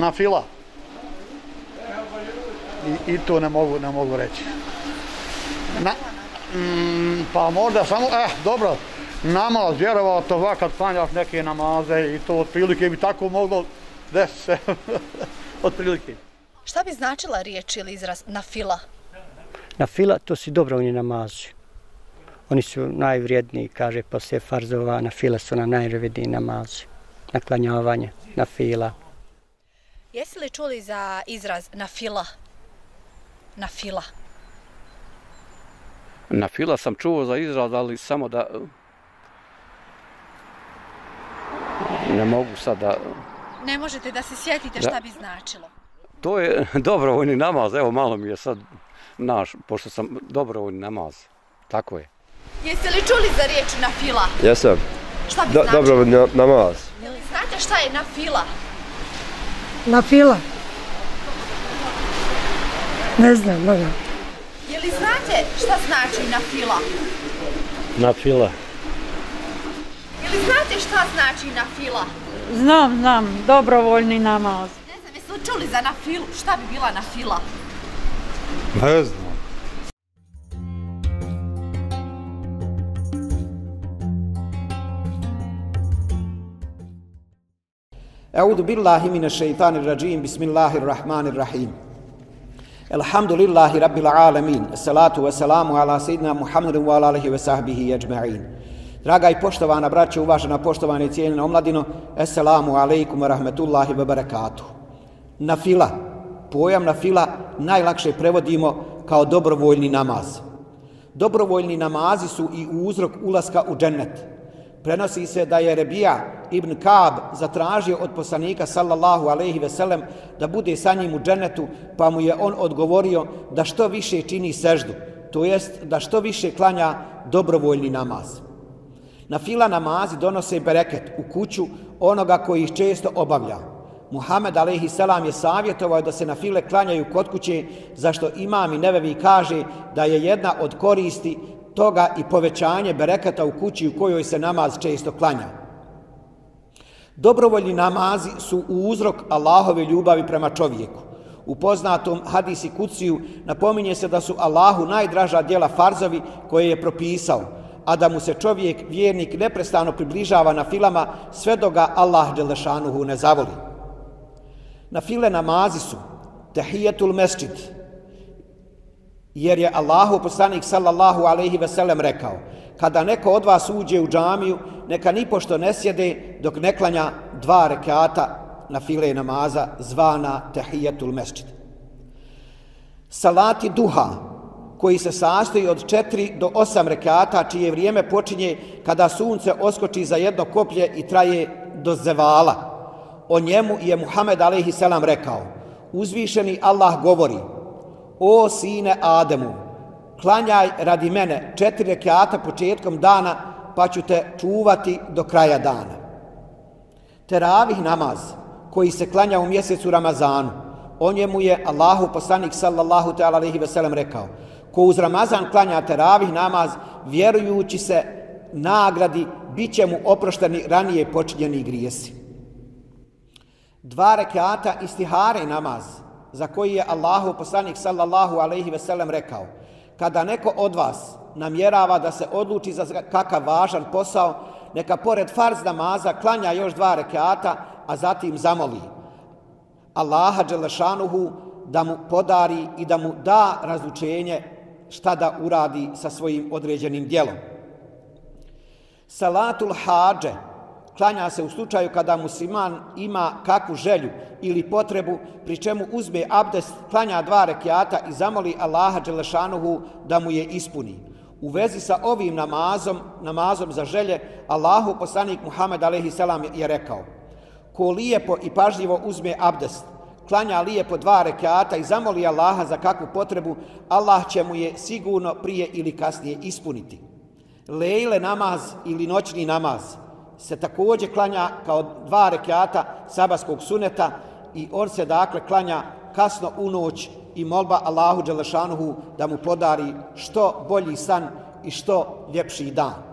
Na fila. I, I to ne mogu, ne mogu reći. Na, mm, pa možda samo, eh, dobro, namaz, vjerovao to va kad klanjaš neke namaze i to otprilike bi tako moglo desiti se. otprilike. Šta bi značila riječ ili izraz na fila? Na fila to su dobrovoljni namazi. Oni su najvrijedniji, kaže, poslije farzova, na fila su na najvrijedniji namazi. Na klanjavanje, na fila. Jesi li čuli za izraz na fila? Na fila. Na fila sam čuo za izraz, ali samo da... Ne mogu sad da... Ne možete da se sjetite šta bi značilo? To je dobrovoljni namaz, evo malo mi je sad naš, pošto sam dobrovoljni namaz. Tako je. Jeste li čuli za riječ na fila? Jesam. Šta bi Do, značilo? dobrovoljni namaz. Je li znate šta je na fila? Na fila. Ne znam, mnogo. Je li znate šta znači na fila? Na fila. Je li znate šta znači na fila? Znam, znam, dobrovoljni namaz. Ne znam, jeste li čuli za na filu? Šta bi bila na fila? Ne znam. أعوذ بالله من الشيطان الرجيم بسم الله الرحمن الرحيم الحمد لله رب العالمين الصلاة والسلام على سيدنا محمد وعلى آله وصحبه أجمعين Draga i poštovana braća, uvažena poštovana i cijenjena omladino, Assalamu alaikum wa rahmetullahi wa barakatuh. Na fila, pojam na fila najlakše prevodimo kao dobrovoljni namaz. Dobrovoljni namazi su i uzrok ulaska u džennet. Prenosi se da je Rebija ibn Kab zatražio od poslanika sallallahu alejhi ve sellem da bude sa njim u dženetu, pa mu je on odgovorio da što više čini seždu, to jest da što više klanja dobrovoljni namaz. Na fila namazi donose bereket u kuću onoga koji ih često obavlja. Muhammed alejhi selam je savjetovao da se na file klanjaju kod kuće, zašto imam i nevevi kaže da je jedna od koristi toga i povećanje berekata u kući u kojoj se namaz često klanja. Dobrovoljni namazi su uzrok Allahove ljubavi prema čovjeku. U poznatom hadisi kuciju napominje se da su Allahu najdraža djela farzovi koje je propisao, a da mu se čovjek, vjernik, neprestano približava na filama sve do ga Allah Đelešanuhu ne zavoli. Na file namazi su Tehijetul mesčid, jer je Allahu poslanik sallallahu alaihi ve sellem rekao kada neko od vas uđe u džamiju, neka ni pošto ne sjede dok ne klanja dva rekata na file namaza zvana Tehijetul mesčid. Salati duha, koji se sastoji od 4 do 8 rekata, čije vrijeme počinje kada sunce oskoči za jedno koplje i traje do zevala. O njemu je Muhammed a.s. rekao, uzvišeni Allah govori, o sine Ademu, klanjaj radi mene četiri rekata početkom dana, pa ću te čuvati do kraja dana. Teravih namaz, koji se klanja u mjesecu Ramazanu, o njemu je Allahu poslanik sallallahu ta'ala alaihi ve sellem rekao, ko uz Ramazan klanja teravih namaz, vjerujući se nagradi, bit će mu oprošteni ranije počinjeni grijesi. Dva rekata istihare namaz, za koji je Allahu poslanik sallallahu alaihi ve sellem rekao, kada neko od vas namjerava da se odluči za kakav važan posao, neka pored farz namaza klanja još dva rekata, a zatim zamoli Allaha Đelešanuhu da mu podari i da mu da razlučenje šta da uradi sa svojim određenim dijelom. Salatul hađe klanja se u slučaju kada musliman ima kakvu želju ili potrebu, pri čemu uzme abdest, klanja dva rekiata i zamoli Allaha Đelešanuhu da mu je ispuni. U vezi sa ovim namazom, namazom za želje, Allahu poslanik Muhammed a.s. je rekao Ko lijepo i pažljivo uzme abdest, klanja lijepo dva rekiata i zamoli Allaha za kakvu potrebu, Allah će mu je sigurno prije ili kasnije ispuniti. Lejle namaz ili noćni namaz se također klanja kao dva rekiata sabaskog suneta i on se dakle klanja kasno u noć i molba Allahu Đelešanuhu da mu podari što bolji san i što ljepši dan.